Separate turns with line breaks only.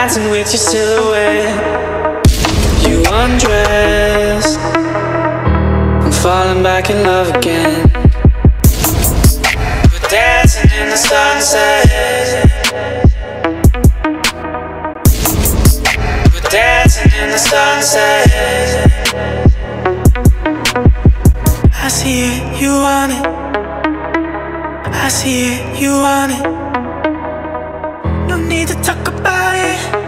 dancing with your silhouette. You undress, I'm falling back in love again. We're dancing in the sunset. We're dancing in the sunset. I see it, you want it. I see it, you want it. Need to talk about it.